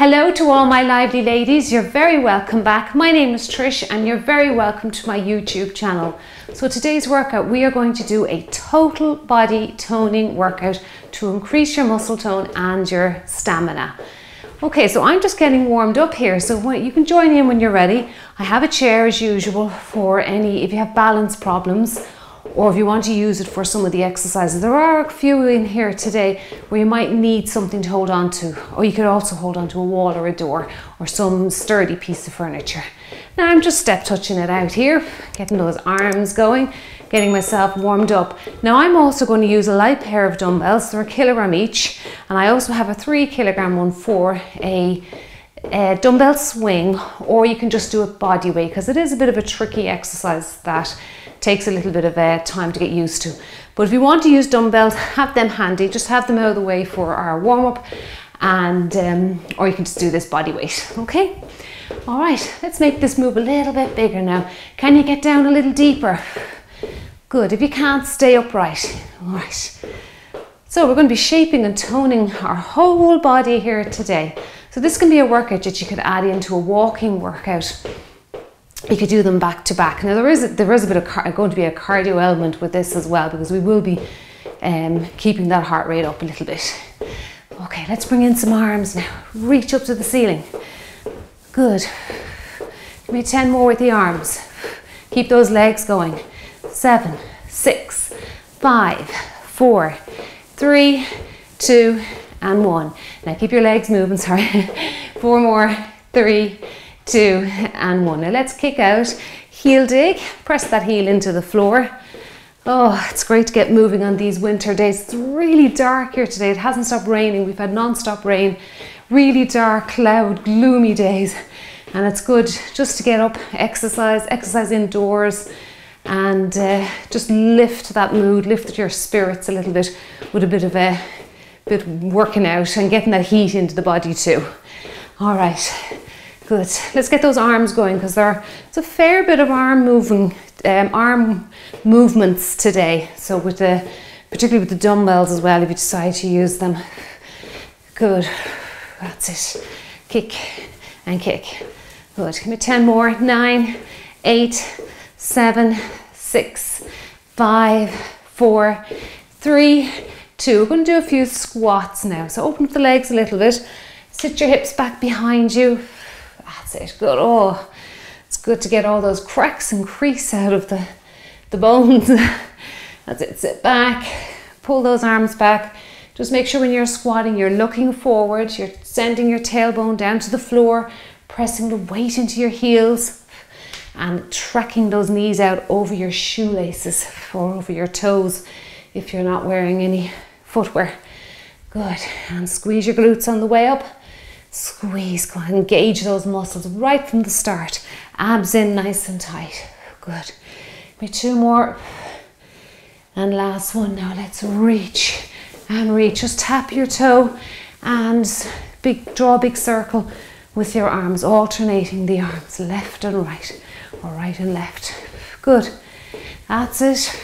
Hello to all my lively ladies, you're very welcome back. My name is Trish and you're very welcome to my YouTube channel. So today's workout we are going to do a total body toning workout to increase your muscle tone and your stamina. Okay, so I'm just getting warmed up here, so you can join in when you're ready. I have a chair as usual for any, if you have balance problems or if you want to use it for some of the exercises. There are a few in here today where you might need something to hold on to, or you could also hold on to a wall or a door or some sturdy piece of furniture. Now I'm just step touching it out here, getting those arms going, getting myself warmed up. Now I'm also going to use a light pair of dumbbells, they're a kilogram each, and I also have a three kilogram one for a a dumbbell swing or you can just do it body weight because it is a bit of a tricky exercise that takes a little bit of uh, time to get used to. But if you want to use dumbbells, have them handy. Just have them out of the way for our warm up, and um, or you can just do this body weight. Okay. All right. Let's make this move a little bit bigger now. Can you get down a little deeper? Good. If you can't, stay upright. All right. So we're going to be shaping and toning our whole body here today. So this can be a workout that you could add into a walking workout you could do them back to back. Now there is there is a bit of going to be a cardio element with this as well because we will be um, keeping that heart rate up a little bit. Okay, let's bring in some arms now. Reach up to the ceiling. Good. Give me 10 more with the arms. Keep those legs going. Seven, six, five, four, three, two, and one. Now keep your legs moving, sorry. Four more, three, two, and one. Now let's kick out, heel dig, press that heel into the floor. Oh, it's great to get moving on these winter days. It's really dark here today. It hasn't stopped raining. We've had non-stop rain, really dark, cloud, gloomy days. And it's good just to get up, exercise, exercise indoors, and uh, just lift that mood, lift your spirits a little bit with a bit of a bit working out and getting that heat into the body too. All right. Good. Let's get those arms going because there's a fair bit of arm moving, um, arm movements today. So with the, particularly with the dumbbells as well, if you decide to use them. Good. That's it. Kick and kick. Good. Give me 10 more. Nine, eight, seven, six, five, four, three, two. We're going to do a few squats now. So open up the legs a little bit. Sit your hips back behind you. That's it. Good. Oh, it's good to get all those cracks and crease out of the, the bones. That's it. Sit back, pull those arms back. Just make sure when you're squatting, you're looking forward, you're sending your tailbone down to the floor, pressing the weight into your heels and tracking those knees out over your shoelaces or over your toes if you're not wearing any footwear. Good. And squeeze your glutes on the way up. Squeeze, go engage those muscles right from the start. Abs in nice and tight. Good. Maybe two more. And last one now. Let's reach and reach. Just tap your toe and big draw a big circle with your arms, alternating the arms left and right, or right and left. Good. That's it.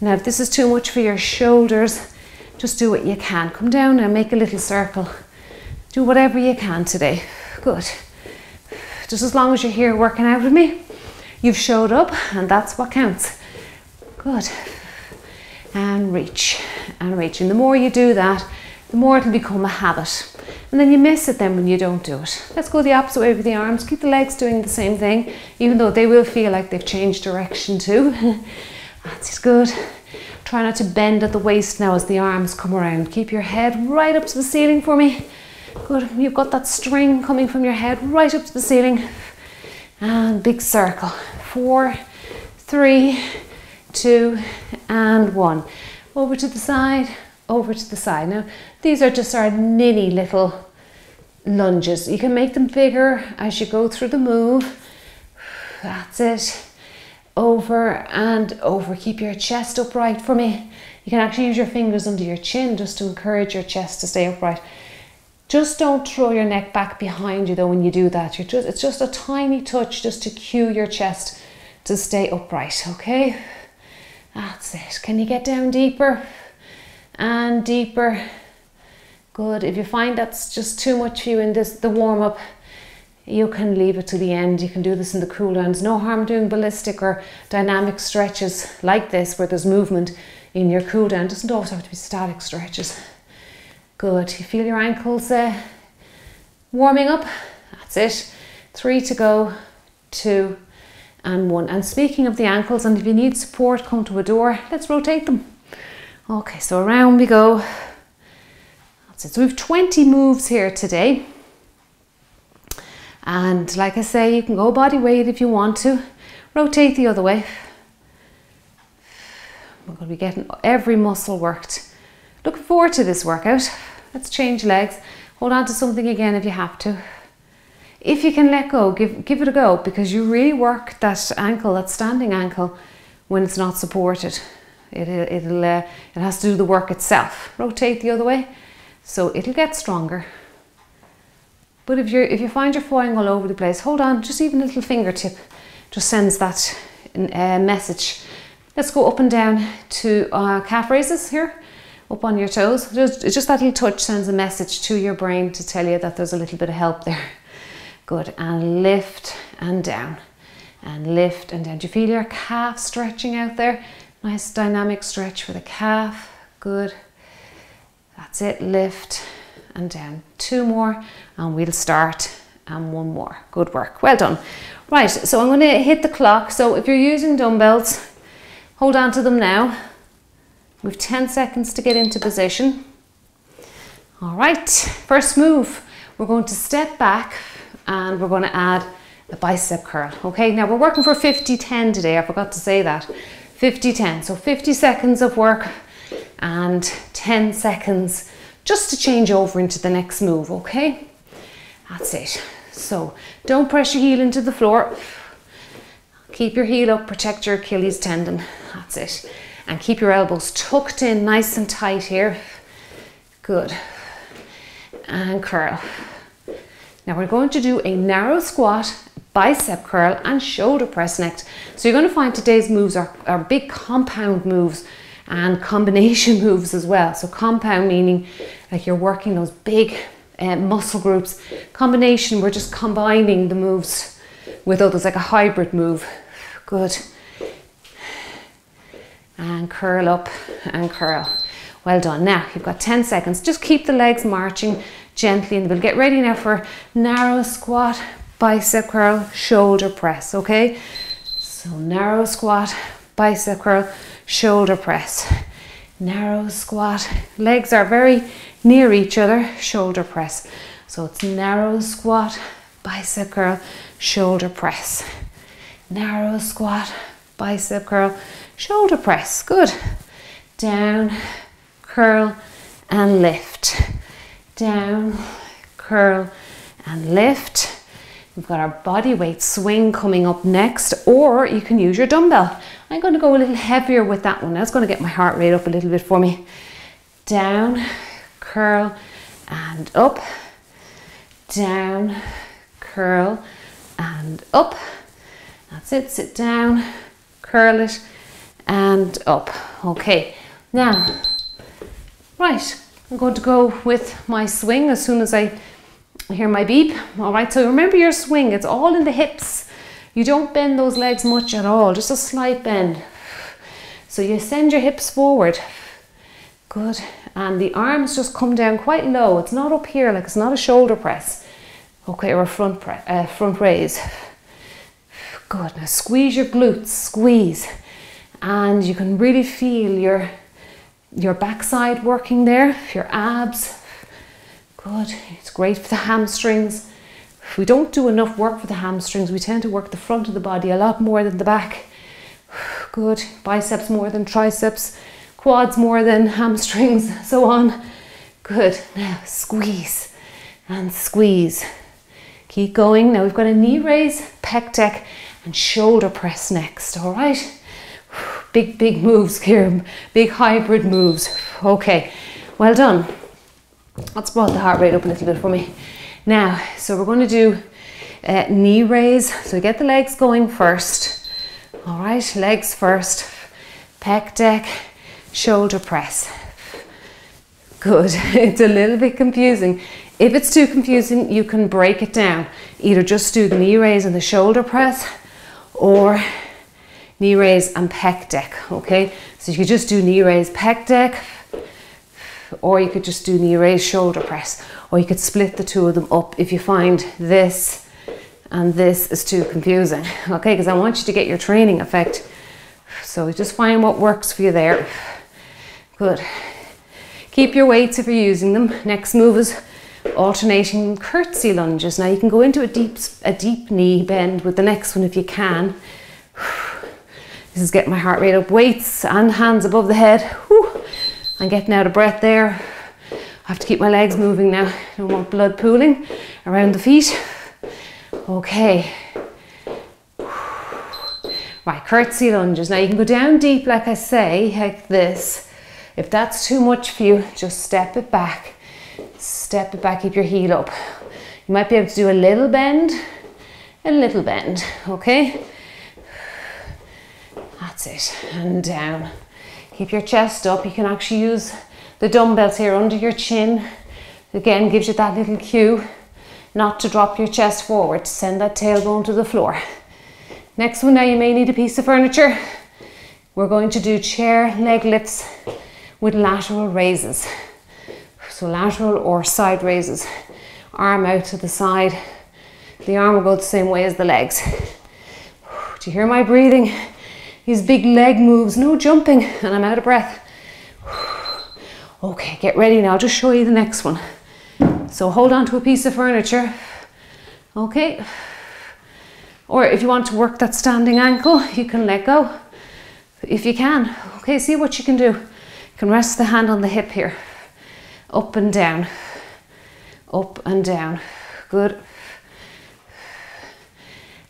Now, if this is too much for your shoulders, just do what you can. Come down and make a little circle do whatever you can today. Good. Just as long as you're here working out with me, you've showed up and that's what counts. Good. And reach and reach. And the more you do that, the more it'll become a habit. And then you miss it then when you don't do it. Let's go the opposite way with the arms. Keep the legs doing the same thing, even though they will feel like they've changed direction too. That's good. Try not to bend at the waist now as the arms come around. Keep your head right up to the ceiling for me. Good, you've got that string coming from your head right up to the ceiling. And big circle. Four, three, two, and one. Over to the side, over to the side. Now, these are just our mini little lunges. You can make them bigger as you go through the move. That's it. Over and over. Keep your chest upright for me. You can actually use your fingers under your chin just to encourage your chest to stay upright. Just don't throw your neck back behind you though when you do that. You're just, it's just a tiny touch just to cue your chest to stay upright, okay? That's it. Can you get down deeper and deeper? Good. If you find that's just too much for you in this the warm up, you can leave it to the end. You can do this in the cool downs. No harm doing ballistic or dynamic stretches like this where there's movement in your cool down. It doesn't always have to be static stretches. Good. You feel your ankles uh, warming up. That's it. Three to go. Two and one. And speaking of the ankles, and if you need support, come to a door. Let's rotate them. Okay, so around we go. That's it. So we've 20 moves here today. And like I say, you can go body weight if you want to. Rotate the other way. We're going to be getting every muscle worked. Looking forward to this workout. Let's change legs. Hold on to something again if you have to. If you can let go, give, give it a go because you really work that ankle, that standing ankle, when it's not supported. It, it'll, uh, it has to do the work itself. Rotate the other way so it'll get stronger. But if, you if you find you're falling all over the place, hold on, just even a little fingertip just sends that uh, message. Let's go up and down to uh, calf raises here, up on your toes. Just, just that little touch sends a message to your brain to tell you that there's a little bit of help there. Good, and lift and down, and lift and down. Do you feel your calf stretching out there? Nice dynamic stretch for the calf, good. That's it, lift and down. Two more and we'll start and one more. Good work, well done. Right, so I'm going to hit the clock. So if you're using dumbbells, hold on to them now. We've 10 seconds to get into position. All right, first move. We're going to step back and we're going to add a bicep curl. Okay, now we're working for 50-10 today. I forgot to say that. 50-10, so 50 seconds of work and 10 seconds just to change over into the next move, okay? That's it. So don't press your heel into the floor. Keep your heel up, protect your Achilles tendon. That's it. And keep your elbows tucked in nice and tight here. Good. And curl. Now we're going to do a narrow squat, bicep curl and shoulder press next. So you're going to find today's moves are, are big compound moves and combination moves as well. So compound meaning like you're working those big uh, muscle groups. Combination, we're just combining the moves with others, like a hybrid move. Good. And curl up and curl. Well done. Now you've got 10 seconds. Just keep the legs marching gently and we'll Get ready now for narrow squat, bicep curl, shoulder press. Okay. So narrow squat, bicep curl, shoulder press. Narrow squat. Legs are very near each other, shoulder press. So it's narrow squat, bicep curl, shoulder press. Narrow squat, bicep curl, shoulder press. Good. Down, curl, and lift. Down, curl, and lift. We've got our body weight swing coming up next, or you can use your dumbbell. I'm going to go a little heavier with that one. That's going to get my heart rate up a little bit for me. Down, curl, and up. Down, curl, and up. That's it. Sit down, curl it, and up. Okay. Now, right, I'm going to go with my swing as soon as I hear my beep. All right, so remember your swing. It's all in the hips. You don't bend those legs much at all, just a slight bend. So you send your hips forward. Good. And the arms just come down quite low. It's not up here, like it's not a shoulder press. Okay, or a front, press, uh, front raise. Good. Now squeeze your glutes, squeeze. And you can really feel your, your backside working there, your abs. Good. It's great for the hamstrings. If we don't do enough work for the hamstrings, we tend to work the front of the body a lot more than the back. Good. Biceps more than triceps, quads more than hamstrings, so on. Good. Now squeeze and squeeze. Keep going. Now we've got a knee raise, pec deck, and shoulder press next. All right. Big, big moves here. Big hybrid moves. Okay. Well done. That's brought the heart rate up a little bit for me. Now, so we're going to do uh, knee raise. So get the legs going first. All right, legs first. Pec deck, shoulder press. Good. It's a little bit confusing. If it's too confusing, you can break it down. Either just do the knee raise and the shoulder press or knee raise and pec deck, okay? So you could just do knee raise, pec deck, or you could just do knee raise, shoulder press, or you could split the two of them up if you find this and this is too confusing, okay? Because I want you to get your training effect. So just find what works for you there. Good. Keep your weights if you're using them. Next move is alternating curtsy lunges. Now you can go into a deep, a deep knee bend with the next one if you can. This is getting my heart rate up. Weights and hands above the head. Whew. I'm getting out of breath there. I have to keep my legs moving now. I don't want blood pooling around the feet. Okay. Right, curtsy lunges. Now you can go down deep, like I say, like this. If that's too much for you, just step it back. Step it back, keep your heel up. You might be able to do a little bend, a little bend, okay? That's it, and down. Keep your chest up. You can actually use the dumbbells here under your chin. Again, gives you that little cue not to drop your chest forward, send that tailbone to the floor. Next one now, you may need a piece of furniture. We're going to do chair leg lifts with lateral raises. So lateral or side raises. Arm out to the side. The arm will go the same way as the legs. Do you hear my breathing? These big leg moves, no jumping, and I'm out of breath. Okay, get ready now. I'll just show you the next one. So hold on to a piece of furniture. Okay. Or if you want to work that standing ankle, you can let go. If you can. Okay, see what you can do. You can rest the hand on the hip here. Up and down. Up and down. Good.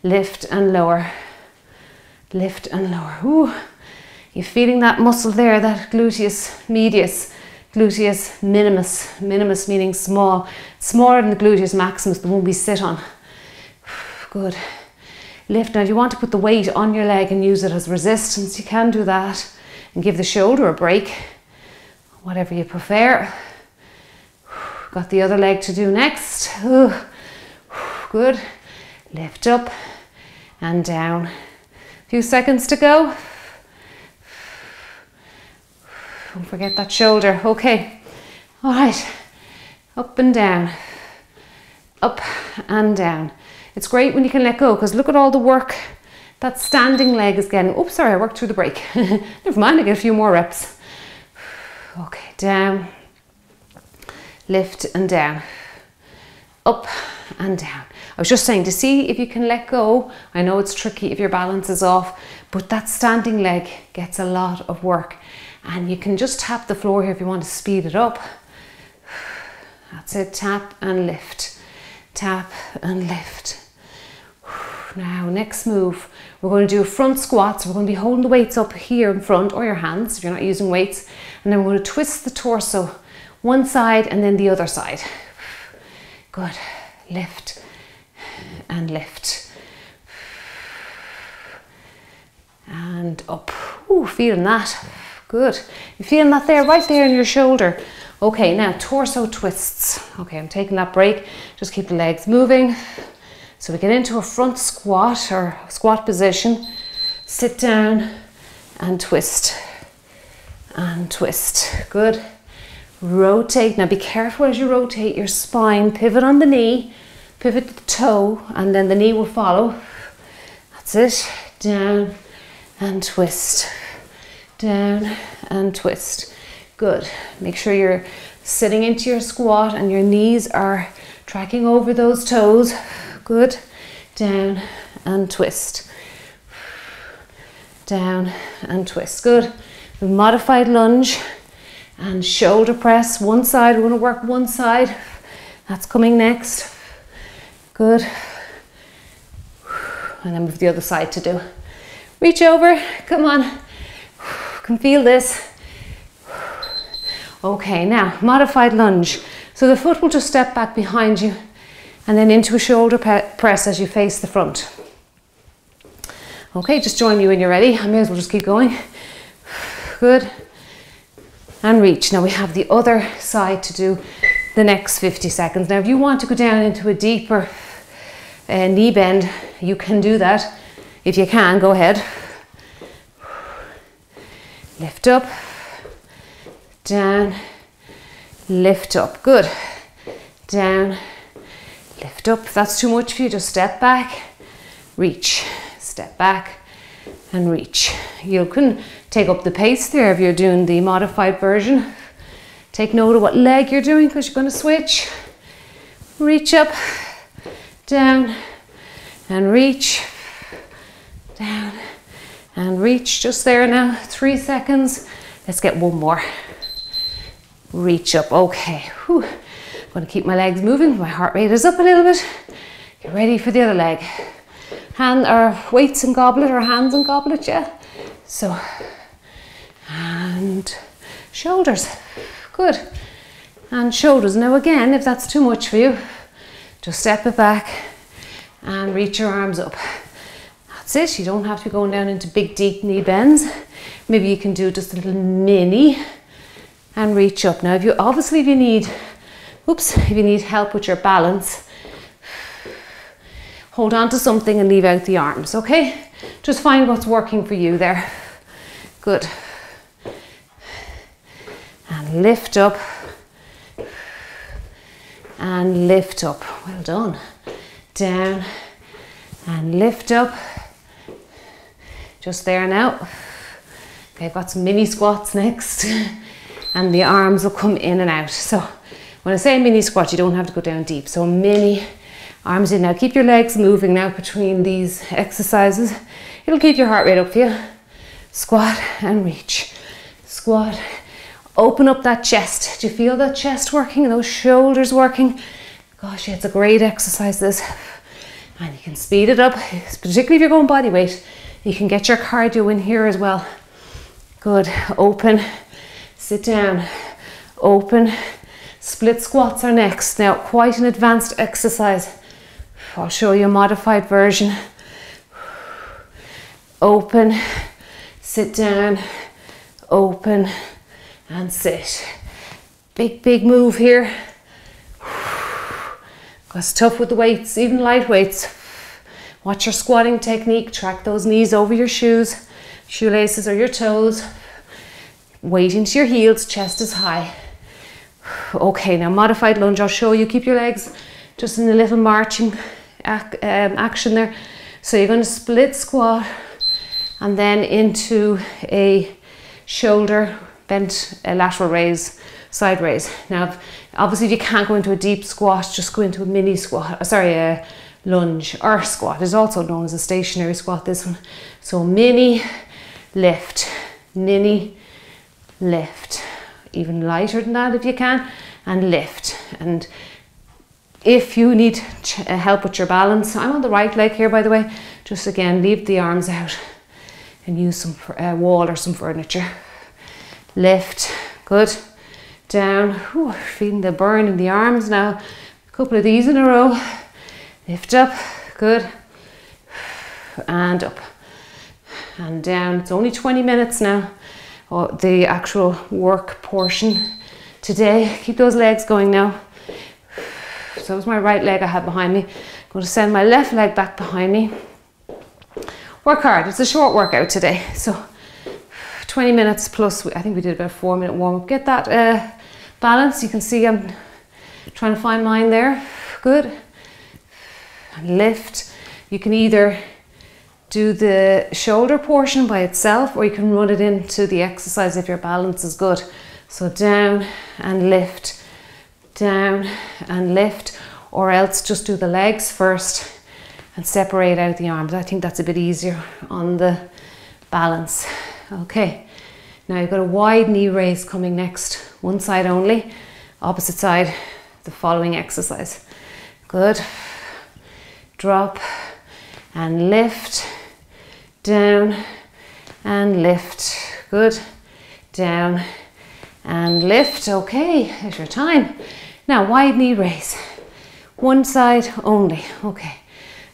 Lift and lower. Lift and lower. Ooh. You're feeling that muscle there, that gluteus medius gluteus minimus, minimus meaning small, smaller than the gluteus maximus, the one we sit on. Good. Lift. Now, if you want to put the weight on your leg and use it as resistance, you can do that and give the shoulder a break, whatever you prefer. Got the other leg to do next. Good. Lift up and down. Few seconds to go. Don't forget that shoulder. Okay. All right. Up and down. Up and down. It's great when you can let go because look at all the work that standing leg is getting. Oops, sorry, I worked through the break. Never mind, I get a few more reps. Okay, down. Lift and down. Up and down. I was just saying to see if you can let go. I know it's tricky if your balance is off, but that standing leg gets a lot of work. And you can just tap the floor here if you want to speed it up. That's it, tap and lift. Tap and lift. Now, next move, we're going to do a front squat. So we're going to be holding the weights up here in front or your hands if you're not using weights. And then we're going to twist the torso one side and then the other side. Good. Lift and lift. And up. Ooh, feeling that. Good. You feeling that there, right there in your shoulder. Okay, now torso twists. Okay, I'm taking that break. Just keep the legs moving. So we get into a front squat or squat position. Sit down and twist. And twist. Good. Rotate. Now be careful as you rotate your spine. Pivot on the knee. Pivot the toe and then the knee will follow. That's it. Down and twist down and twist. Good. Make sure you're sitting into your squat and your knees are tracking over those toes. Good. Down and twist. Down and twist. Good. The modified lunge and shoulder press. One side, we're going to work one side. That's coming next. Good. And then move the other side to do. Reach over. Come on can feel this. Okay, now modified lunge. So the foot will just step back behind you and then into a shoulder press as you face the front. Okay, just join me when you're ready. I may as well just keep going. Good. and reach. Now we have the other side to do the next 50 seconds. Now if you want to go down into a deeper uh, knee bend, you can do that. If you can, go ahead. Lift up, down, lift up. Good. Down, lift up. If that's too much for you, just step back, reach, step back, and reach. You can take up the pace there if you're doing the modified version. Take note of what leg you're doing because you're going to switch. Reach up, down, and reach, down, and reach. Just there now, three seconds. Let's get one more. Reach up, okay. Whew. I'm going to keep my legs moving. My heart rate is up a little bit. Get ready for the other leg. Hand or weights and goblet or hands and goblet, yeah. So, and shoulders. Good. And shoulders. Now again, if that's too much for you, just step it back and reach your arms up. That's it. You don't have to be going down into big deep knee bends. Maybe you can do just a little mini and reach up. Now if you obviously if you need oops, if you need help with your balance, hold on to something and leave out the arms, okay? Just find what's working for you there. Good. And lift up. And lift up. Well done. Down. And lift up. Just there now. Okay, I've got some mini squats next. and the arms will come in and out. So when I say mini squat, you don't have to go down deep. So mini arms in now. Keep your legs moving now between these exercises. It'll keep your heart rate up for you. Squat and reach. Squat. Open up that chest. Do you feel that chest working? Those shoulders working? Gosh, yeah, it's a great exercise this. And you can speed it up, particularly if you're going body weight. You can get your cardio in here as well. Good. Open. Sit down. Open. Split squats are next. Now, quite an advanced exercise. I'll show you a modified version. Open, sit down, open, and sit. Big, big move here. It's tough with the weights, even light weights. Watch your squatting technique. Track those knees over your shoes, shoelaces or your toes. Weight into your heels, chest is high. Okay, now modified lunge. I'll show you. Keep your legs just in a little marching um, action there. So you're going to split squat and then into a shoulder bent lateral raise, side raise. Now, obviously if you can't go into a deep squat, just go into a mini squat, uh, sorry, a lunge or squat. It's also known as a stationary squat, this one. So mini, lift, mini, lift. Even lighter than that if you can, and lift. And if you need uh, help with your balance, I'm on the right leg here, by the way. Just again, leave the arms out and use some uh, wall or some furniture. Lift, good. Down, Whew, feeling the burn in the arms now. A couple of these in a row. Lift up, good. And up and down. It's only 20 minutes now. Oh, the actual work portion today. Keep those legs going now. So that was my right leg I had behind me. I'm going to send my left leg back behind me. Work hard. It's a short workout today. So 20 minutes plus, I think we did about four minute warm up. Get that uh, balance. You can see I'm trying to find mine there. Good. And lift. You can either do the shoulder portion by itself or you can run it into the exercise if your balance is good. So down and lift, down and lift, or else just do the legs first and separate out the arms. I think that's a bit easier on the balance. Okay, now you've got a wide knee raise coming next, one side only, opposite side, the following exercise. Good. Drop and lift, down and lift. Good. Down and lift. Okay, there's your time. Now, wide knee raise. One side only. Okay.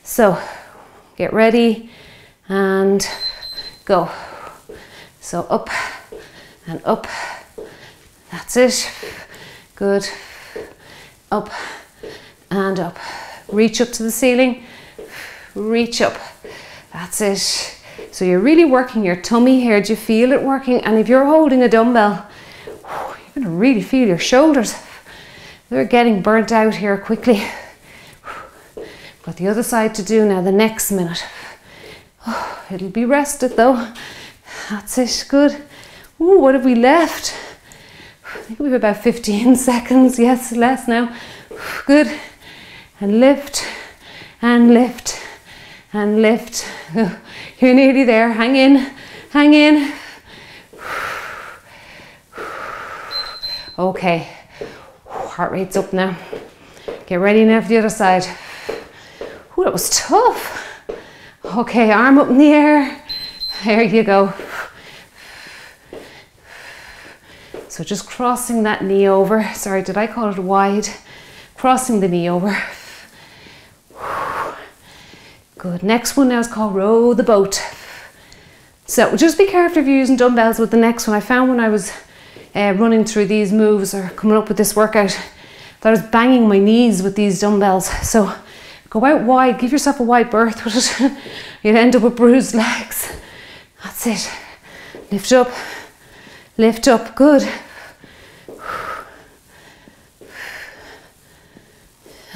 So get ready and go. So up and up That's it. Good. Up and up. Reach up to the ceiling. Reach up. That's it. So you're really working your tummy here. Do you feel it working? And if you're holding a dumbbell, you're going to really feel your shoulders. They're getting burnt out here quickly. Got the other side to do now, the next minute. Oh, it'll be rested though. That's it, good. Ooh, what have we left? I think we have about 15 seconds. Yes, less now. Good. And lift, and lift, and lift. You're nearly there. Hang in, hang in. Okay, heart rate's up now. Get ready now for the other side. Ooh, that was tough. Okay, arm up in the air. There you go. So just crossing that knee over. Sorry, did I call it wide? Crossing the knee over. Good. Next one now is called row the boat. So just be careful if you're using dumbbells with the next one. I found when I was uh, running through these moves or coming up with this workout that I was banging my knees with these dumbbells. So go out wide, give yourself a wide berth with it. You'll end up with bruised legs. That's it. Lift up, lift up, good.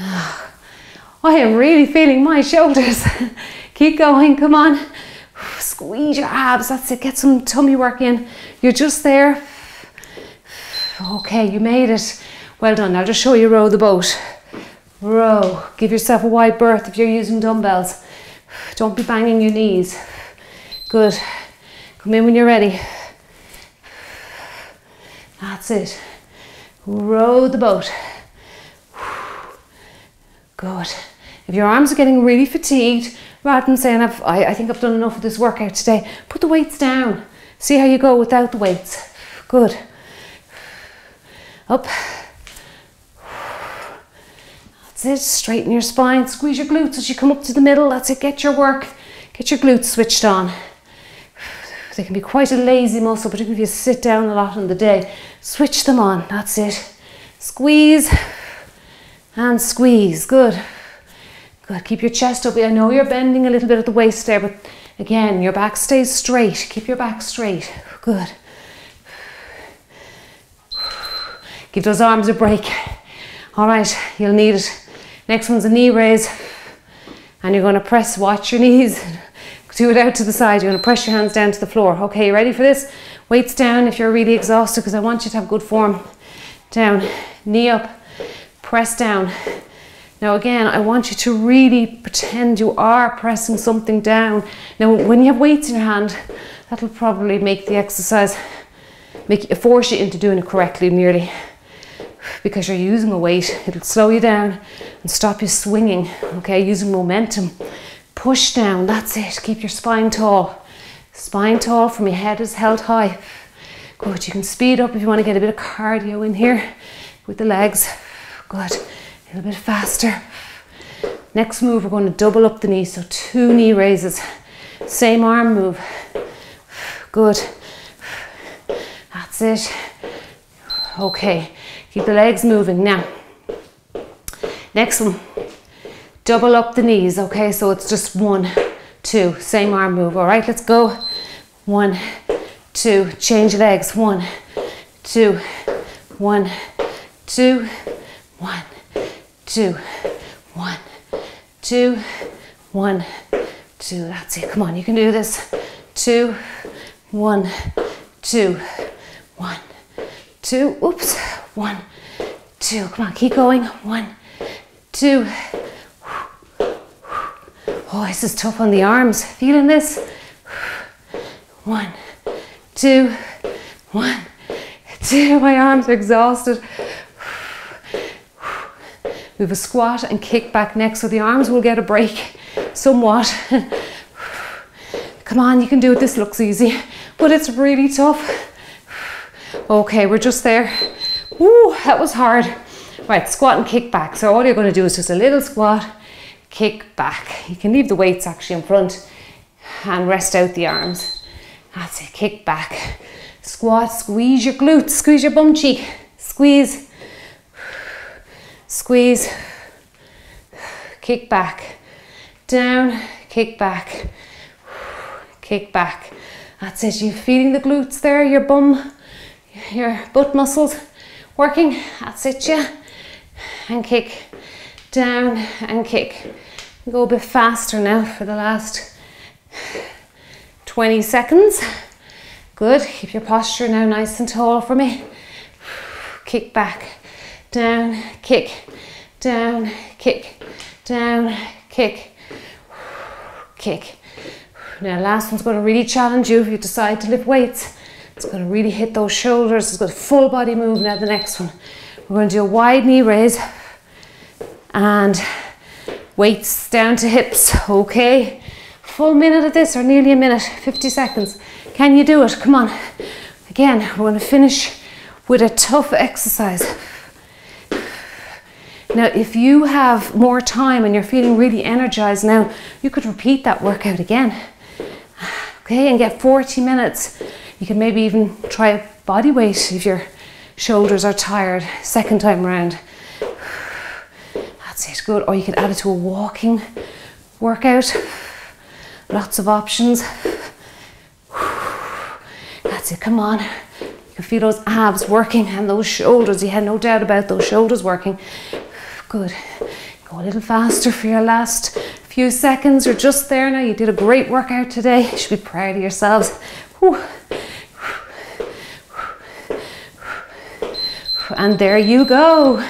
I am really feeling my shoulders. Keep going, come on. Squeeze your abs, that's it. Get some tummy work in. You're just there. Okay, you made it. Well done. I'll just show you row the boat. Row. Give yourself a wide berth if you're using dumbbells. Don't be banging your knees. Good. Come in when you're ready. That's it. Row the boat. Good. If your arms are getting really fatigued, rather than saying, I've, I, I think I've done enough of this workout today, put the weights down. See how you go without the weights. Good. Up. That's it. Straighten your spine. Squeeze your glutes as you come up to the middle. That's it. Get your work. Get your glutes switched on. They can be quite a lazy muscle, particularly if you sit down a lot in the day. Switch them on. That's it. Squeeze and squeeze. Good. Good. Keep your chest up. I know you're bending a little bit at the waist there, but again, your back stays straight. Keep your back straight. Good. Give those arms a break. All right, you'll need it. Next one's a knee raise. And you're going to press, watch your knees. Do it out to the side. You're going to press your hands down to the floor. Okay, you ready for this? Weights down if you're really exhausted because I want you to have good form. Down, knee up, press down. Now again, I want you to really pretend you are pressing something down. Now when you have weights in your hand, that'll probably make the exercise, make force you into doing it correctly nearly. Because you're using a weight, it'll slow you down and stop you swinging, okay, using momentum. Push down, that's it, keep your spine tall. Spine tall from your head is held high. Good, you can speed up if you want to get a bit of cardio in here with the legs. Good. A little bit faster. Next move, we're going to double up the knee. So two knee raises. Same arm move. Good. That's it. Okay. Keep the legs moving now. Next one. Double up the knees. Okay, so it's just one, two. Same arm move. All right, let's go. One, two. Change legs. One, two, one, two one, two, one, two, one, two. That's it. Come on, you can do this. Two, one, two, one, two. Oops. One, two. Come on, keep going. One, two. Oh, this is tough on the arms. Feeling this? One, two, one, two. My arms are exhausted. We have a squat and kick back next so the arms will get a break somewhat. Come on, you can do it. This looks easy, but it's really tough. Okay, we're just there. Ooh, that was hard. Right, squat and kick back. So all you're going to do is just a little squat, kick back. You can leave the weights actually in front and rest out the arms. That's it, kick back. Squat, squeeze your glutes, squeeze your bum cheek, squeeze, squeeze, kick back, down, kick back, kick back. That's it, you're feeling the glutes there, your bum, your butt muscles working. That's it, yeah. And kick, down and kick. Go a bit faster now for the last 20 seconds. Good, keep your posture now nice and tall for me. Kick back, down, kick, down, kick, down, kick, kick. Now last one's going to really challenge you if you decide to lift weights. It's going to really hit those shoulders. It's got a full body move now the next one. We're going to do a wide knee raise and weights down to hips, okay? Full minute of this or nearly a minute, 50 seconds. Can you do it? Come on. Again, we're going to finish with a tough exercise. Now, if you have more time and you're feeling really energized now, you could repeat that workout again. Okay, and get 40 minutes. You can maybe even try a body weight if your shoulders are tired, second time round. That's it, good. Or you can add it to a walking workout. Lots of options. That's it, come on. You can feel those abs working and those shoulders. You had no doubt about those shoulders working. Good. Go a little faster for your last few seconds. You're just there now. You did a great workout today. You should be proud of yourselves. Whew. And there you go.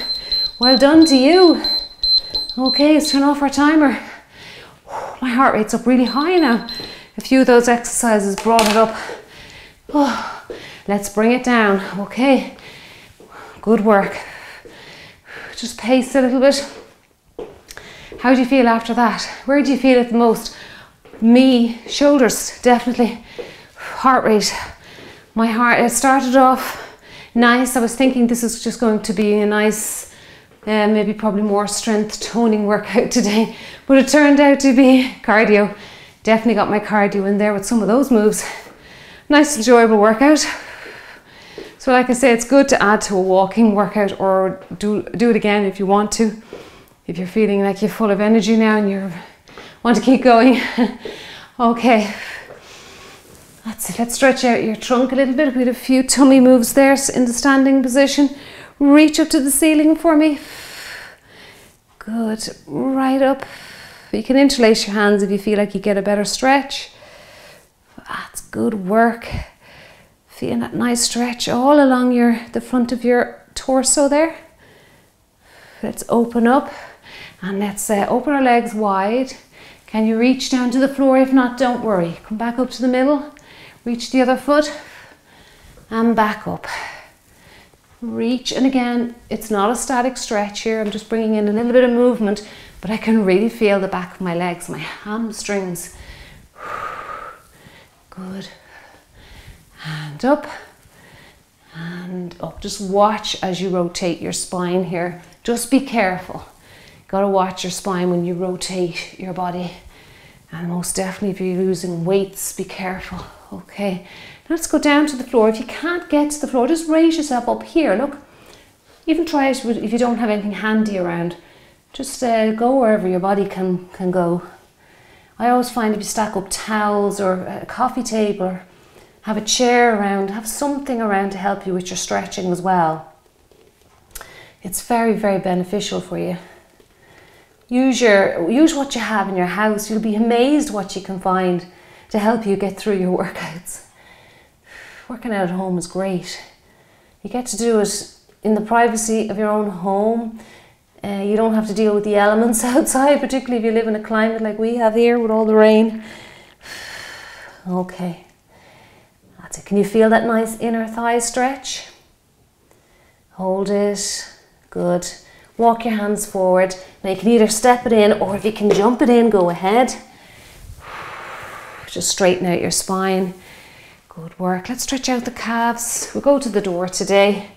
Well done to you. Okay, let's turn off our timer. My heart rate's up really high now. A few of those exercises brought it up. Oh, let's bring it down. Okay, good work. Just pace a little bit. How do you feel after that? Where do you feel it the most? Me, shoulders, definitely. Heart rate. My heart, it started off nice. I was thinking this is just going to be a nice, uh, maybe probably more strength toning workout today, but it turned out to be cardio. Definitely got my cardio in there with some of those moves. Nice, enjoyable workout. So like I say, it's good to add to a walking workout or do, do it again if you want to. If you're feeling like you're full of energy now and you want to keep going. okay. It. Let's stretch out your trunk a little bit. We had a few tummy moves there in the standing position. Reach up to the ceiling for me. Good. Right up. You can interlace your hands if you feel like you get a better stretch. That's good work. Feeling that nice stretch all along your the front of your torso there. Let's open up and let's uh, open our legs wide. Can you reach down to the floor? If not, don't worry. Come back up to the middle. Reach the other foot and back up. Reach, and again, it's not a static stretch here. I'm just bringing in a little bit of movement, but I can really feel the back of my legs, my hamstrings. Good. And up and up. Just watch as you rotate your spine here. Just be careful. Got to watch your spine when you rotate your body. And most definitely if you're using weights, be careful. Okay, let's go down to the floor. If you can't get to the floor, just raise yourself up here. Look, even try it if you don't have anything handy around. Just uh, go wherever your body can, can go. I always find if you stack up towels or a coffee table or have a chair around, have something around to help you with your stretching as well. It's very, very beneficial for you. Use, your, use what you have in your house. You'll be amazed what you can find to help you get through your workouts. Working out at home is great. You get to do it in the privacy of your own home. Uh, you don't have to deal with the elements outside, particularly if you live in a climate like we have here with all the rain. Okay, that's it. Can you feel that nice inner thigh stretch? Hold it. Good. Walk your hands forward. Now you can either step it in or if you can jump it in, go ahead. Just straighten out your spine. Good work. Let's stretch out the calves. We'll go to the door today.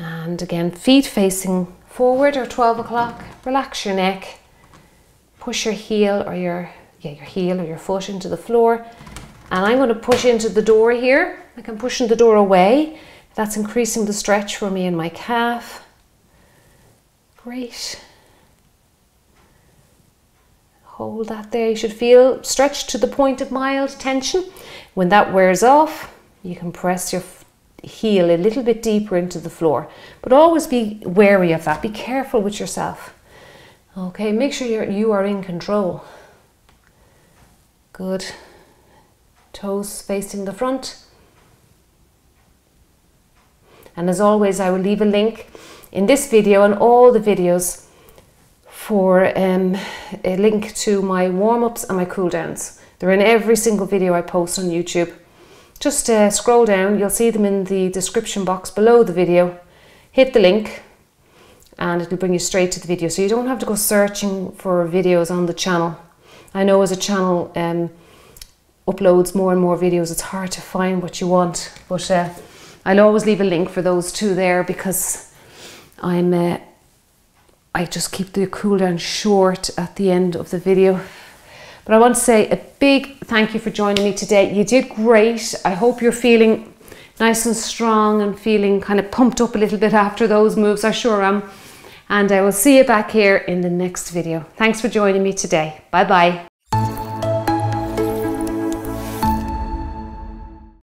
And again, feet facing forward or 12 o'clock. Relax your neck. Push your heel or your, yeah, your heel or your foot into the floor. And I'm going to push into the door here. Like I'm pushing the door away. That's increasing the stretch for me in my calf. Great. Hold that there. You should feel stretched to the point of mild tension. When that wears off, you can press your heel a little bit deeper into the floor. But always be wary of that. Be careful with yourself. Okay, make sure you're, you are in control. Good. Toes facing the front. And as always, I will leave a link in this video and all the videos for um, a link to my warm-ups and my cool-downs. They're in every single video I post on YouTube. Just uh, scroll down, you'll see them in the description box below the video. Hit the link and it'll bring you straight to the video. So you don't have to go searching for videos on the channel. I know as a channel um, uploads more and more videos, it's hard to find what you want. But uh, I'll always leave a link for those two there because I'm uh, I just keep the cool down short at the end of the video. But I want to say a big thank you for joining me today. You did great. I hope you're feeling nice and strong and feeling kind of pumped up a little bit after those moves. I sure am. And I will see you back here in the next video. Thanks for joining me today. Bye bye.